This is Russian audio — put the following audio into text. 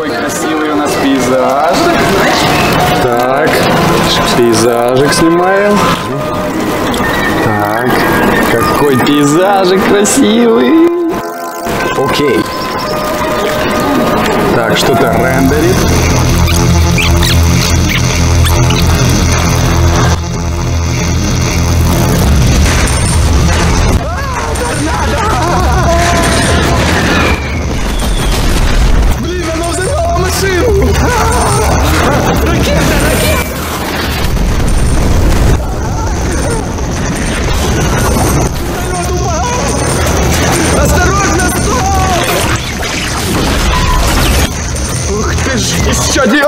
Какой красивый у нас пейзаж. Так, пейзажик снимаем. Так, Какой пейзажик красивый. окей. Так, что-то рендерит. Ты ж еще не!